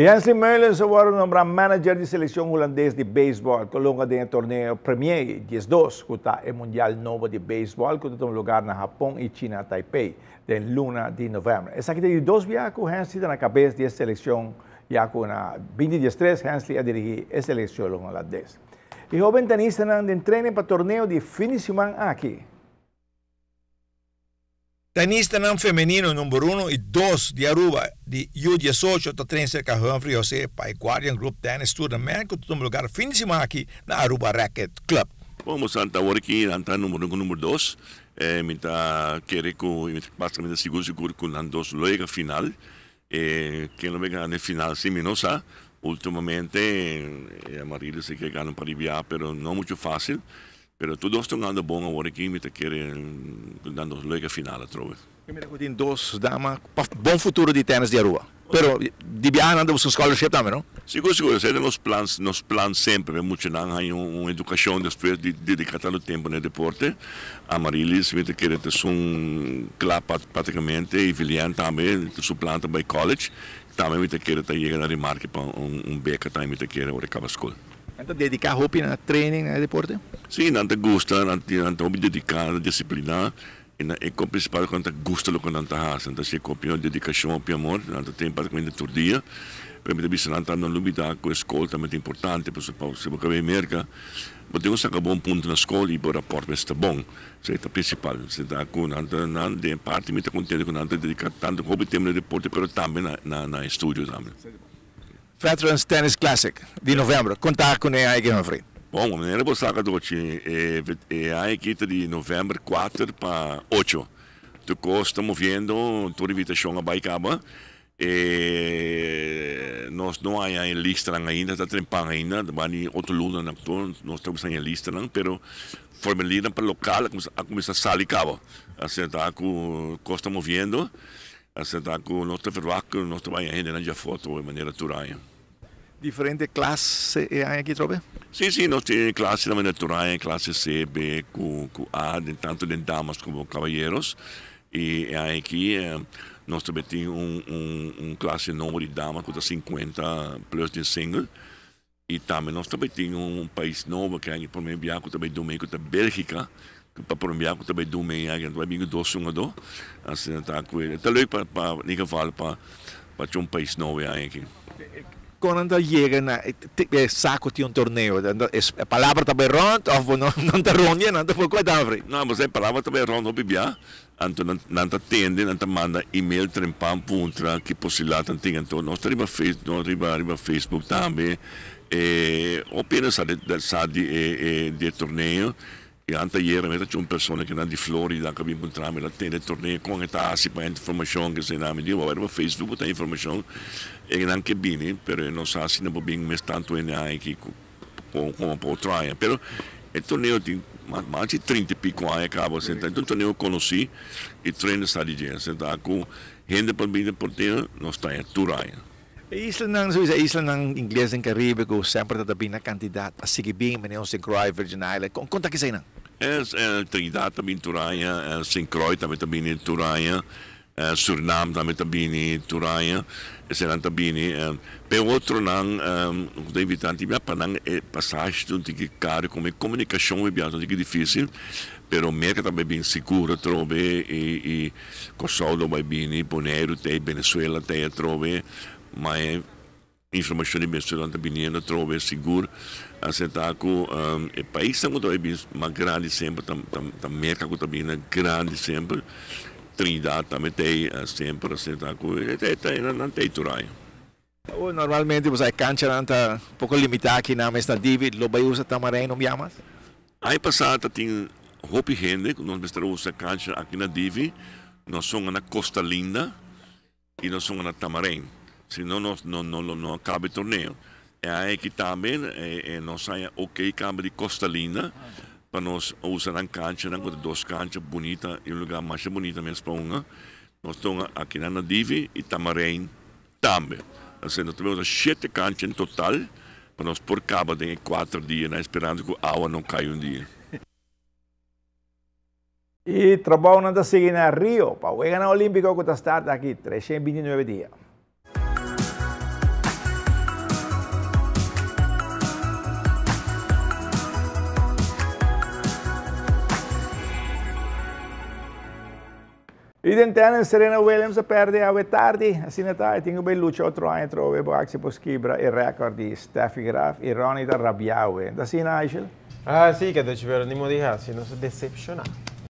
Hensley Meulens agora nombra manager de seleção holandês de beisebol, que longa do torneio Premier 12, que está o Mundial Novo de Beisebol, que está lugar na Japão e China, Taipei, de luna de novembro. Essa aqui tem dois viagens, Hensley na cabeça de seleção, já com na 2013, Hensley a dirigir a seleção holandês. E o tenista não treina para torneio de fim de semana aqui. Tenista não feminino número 1 e 2 de Aruba, de U18, está cerca de Humphrey José para Guardian Group Tennis Tournament, que no lugar fim de semana aqui na Aruba Racket Club. Vamos anta aqui, anta número 1 número 2. Minta querer com, basicamente seguro seguro com final. Eh, quem não na final, sim, não sabe. Ultimamente, eh, a Marília se quer ganhar para Ibiá, mas não muito fácil. Pero todos estão andando bom agora aqui, me querem dando legal final, trovo. Primeiro tem duas damas, bom futuro de tênis de Aruba. Pero de viagem anda buscando scholarship também, não? Seguro, seguro. Esse é nos planos, nos planos sempre. Muito não há uma educação depois de dedicar o tempo no deporte. A Marilis, me quer ter um club praticamente e Vilham também, ter plano também college. Também me quer ter chegar na remarque para um, beca também me quer agora acabar a escola. Então dedicar roupa na training, na deporte? Sim, não te gusta, te, não te dedicar, disciplinar. E é com principal quando gusta lo te faz. Então se copia dedicação, e amor, não te tem praticamente todo dia. Para mim, também não lutar com também é importante, porque se você vai merca, mas tem um saca bom ponto na escola e o rapport está bom. Isso é o principal. Se dá com não não de parte, está contente com te dedicar tanto roupa tempo no deporte, mas também na na, na estúdio também. Veterans Tennis Classic de novembro. Contar com a equipe frente. Bom, a maneira que você doce é, é a equipe de novembro 4 para 8. Tu estamos vendo toda a invitação a Baicaba. E nós não há em lista ainda, está trempando ainda, vai outro luna na tour, nós estamos em lista, não, pero formaliza para local, a começar a sair cabo. Assim, tá, com, estamos vendo acertar com o nosso verwaco, nós trabalhamos ainda na foto de maneira turanha. Diferente classe é aqui, trobe? Sim, sim, nós temos classe na maneira turanha, classe C, B, Q, Q A, tanto de damas como cavalheiros. E aqui nós também temos um, um, um classe novo de damas, com 50 plus de single. E também nós também temos um país novo, que é para mim, também do meio da Bélgica, para promover que também do vai vir dois um do assim tá com ele tá leuk para para nem geval para para um país novo aí aqui quando chega na saco de um torneio a palavra também ronda ou não não tá ronda não tá foi coisa não mas a palavra também ronda bibia anto não não tá tende não tá manda e-mail trempam puntra que possibilidade tem então nós Facebook nós riba riba Facebook também e apenas sa de sa de de torneio E antes ieri mi c'è una persona che di Florida che mi incontrava la tende torneo con età si pa informazione che na mi dico guarda Facebook tem informazione e anche bene però non sa se ne può mes tanto in anche come può trare però il torneo di ma ma ci 30 pico anni cabo senta il torneo conosci e treino sta di gente senta con gente per bene portare non sta a turare Isla ng, sa isla ng Ingles ng Caribe ko, sempre tatabi na kandidat a sige bing, maneo St. Croix, Virgin Island. Kung konta kisay na? Es eh, Trinidad também Turanha, eh, St. Croix também também Turanha, eh, Suriname também também Turanha, serão também. Eh, per outro não, eh, da invitante minha para não é passagem do que caro como comunicação é bem que difícil, pero merca também bem seguro trove e e Kosovo vai bem, Bonaire tem Venezuela tem trove, mas informazioni mensurate bene trove sicuro a sentaco um, e paese siamo dove ma grandi sempre tam merca che tabina grandi sempre. Trinidad também tem sempre sentaco e tem não tem turai. Oh, normalmente você cancha nanta um pouco limitada aqui na mesa David, lo vai usar também não chamas? Aí passada tem hopi gente, nós estamos usando cancha aqui na Divi, nós somos na Costa Linda e nós somos na Tamarém senão não, não, não, não acaba o torneio. É aí que também é, é, nós saímos ok câmbio de Costa Linda para nós usar a cancha, né, duas canchas bonitas e um lugar mais bonito mesmo para uma. Nós estamos aqui na Divi e Tamarém também. Assim, nós temos sete canchas em total para nós por cabo de quatro dias, né, esperando que a água não caia um dia. E trabalho na seguir na Rio, para o Olímpico que está aqui, 329 dias. Identiteten Serena Williams perde a tardi, sinata e tingo belluccio o troin trove boaxi po schibra il record di Steffi Graf e Ronita Rabiawe. Da sina Aishel? Ah sì che deci per nimo di casi, non sono decepcionato.